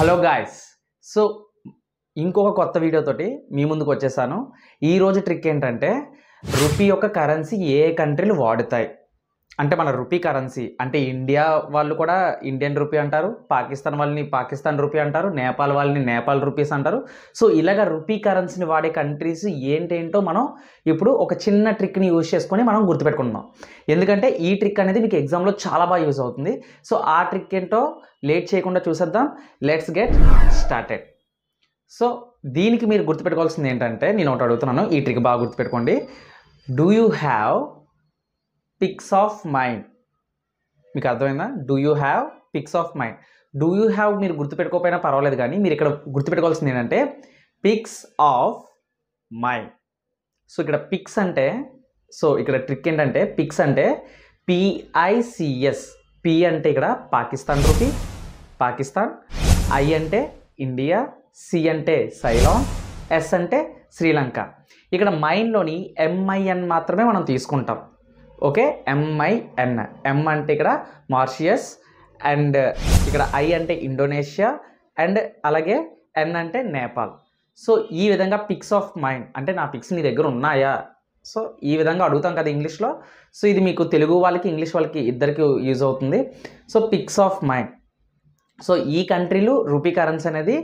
Hello guys. So ఇంకొక కొత్త వీడియోతోటి మీ ముందుకు వచ్చేసాను. ఈరోజు ట్రిక్ ఏంటంటే రూపీ యొక్క కరెన్సీ ఏ కంట్రీలు వాడుతాయి? అంటే మన రూపీ కరెన్సీ అంటే ఇండియా వాళ్ళు కూడా ఇండియన్ రూపీ అంటారు పాకిస్తాన్ వాళ్ళని పాకిస్తాన్ రూపీ అంటారు నేపాల్ వాళ్ళని నేపాల్ రూపీస్ అంటారు. సో ఇలాగ రూపీ కరెన్సీని వాడే కంట్రీస్ ఏంటేంటో మనం ఇప్పుడు ఒక చిన్న ట్రిక్ని యూజ్ చేసుకొని మనం గుర్తుపెట్టుకుంటున్నాం. ఎందుకంటే ఈ ట్రిక్ అనేది మీకు ఎగ్జామ్లో చాలా బాగా యూజ్ అవుతుంది. సో ఆ ట్రిక్ ఏంటో లేట్ చేయకుండా చూసేద్దాం. లెట్స్ గెట్ స్టార్టెడ్ సో దీనికి మీరు గుర్తుపెట్టుకోవాల్సింది ఏంటంటే నేను ఒకటి అడుగుతున్నాను ఈ ట్రిక్ బాగా గుర్తుపెట్టుకోండి. Do you have PICS of mind. మీకు అర్థమైందా? Do you have PICS of mind? Do you have మీరు గుర్తుపెట్టుకోకపోయినా పర్వాలేదు కానీ మీరు ఇక్కడ గుర్తుపెట్టుకోవాల్సింది ఏంటంటే పిక్స్ ఆఫ్ మైండ్. సో ఇక్కడ పిక్స్ అంటే సో ఇక్కడ ట్రిక్ ఏంటంటే పిక్స్ అంటే P I C S P అంటే ఇక్కడ పాకిస్తాన్ రూపీ పాకిస్తాన్. ఐ అంటే ఇండియా సి అంటే సైలాన్ ఎస్ అంటే శ్రీలంక. ఇక్కడ మైండ్లోని ఎంఐఎన్ మాత్రమే మనం తీసుకుంటాం. ఓకే? ఎంఐఎన్ ఎం అంటే ఇక్కడ మార్షియస్ అండ్ ఇక్కడ ఐ అంటే ఇండోనేషియా అండ్ అలాగే ఎన్ అంటే నేపాల్ సో ఈ విధంగా పిక్స్ ఆఫ్ మైండ్ అంటే నా పిక్స్ నీ దగ్గర ఉన్నాయా? సో ఈ విధంగా అడుగుతాం కదా ఇంగ్లీష్లో. సో ఇది మీకు తెలుగు వాళ్ళకి ఇంగ్లీష్ వాళ్ళకి ఇద్దరికి యూజ్ అవుతుంది. So PICS of mind so ఈ కంట్రీలు రూపీ కరెన్సీ అనేది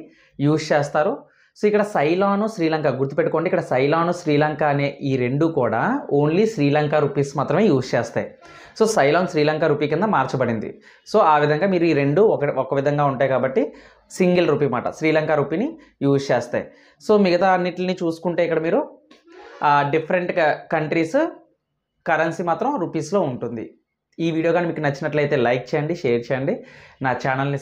యూజ్ చేస్తారు. సో ఇక్కడ సైలాను శ్రీలంక గుర్తుపెట్టుకోండి. ఇక్కడ సైలాను శ్రీలంక అనే ఈ రెండు కూడా ఓన్లీ శ్రీలంక రూపీస్ మాత్రమే యూజ్ చేస్తాయి. సో సైలాన్ శ్రీలంక రూపీ కింద మార్చబడింది. సో ఆ విధంగా మీరు ఈ రెండు ఒక ఒక విధంగా ఉంటాయి కాబట్టి సింగిల్ రూపీ మాట శ్రీలంక రూపీని యూజ్ చేస్తాయి. సో మిగతా అన్నిటిని చూసుకుంటే ఇక్కడ మీరు డిఫరెంట్ కంట్రీస్ కరెన్సీ మాత్రం రూపీస్లో ఉంటుంది. ఈ వీడియో కానీ మీకు నచ్చినట్లయితే లైక్ చేయండి షేర్ చేయండి. నా ఛానల్ని